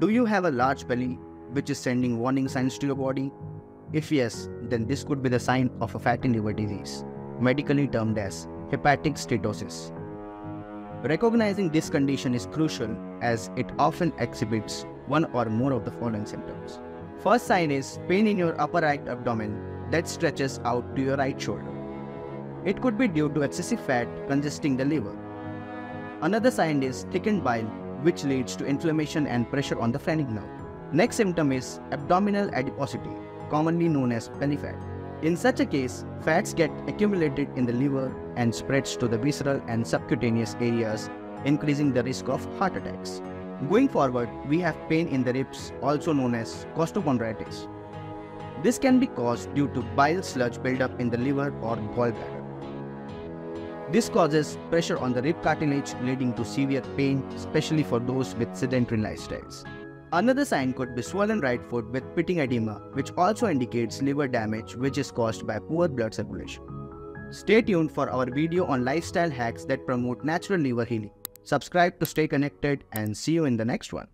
Do you have a large belly which is sending warning signs to your body? If yes, then this could be the sign of a fatty liver disease, medically termed as hepatic steatosis. Recognizing this condition is crucial as it often exhibits one or more of the following symptoms. First sign is pain in your upper right abdomen that stretches out to your right shoulder. It could be due to excessive fat congesting the liver. Another sign is thickened bile which leads to inflammation and pressure on the phrenic nerve. Next symptom is abdominal adiposity, commonly known as belly fat. In such a case, fats get accumulated in the liver and spreads to the visceral and subcutaneous areas, increasing the risk of heart attacks. Going forward, we have pain in the ribs, also known as costochondritis. This can be caused due to bile sludge buildup in the liver or gallbladder. This causes pressure on the rib cartilage, leading to severe pain, especially for those with sedentary lifestyles. Another sign could be swollen right foot with pitting edema, which also indicates liver damage which is caused by poor blood circulation. Stay tuned for our video on lifestyle hacks that promote natural liver healing. Subscribe to stay connected and see you in the next one.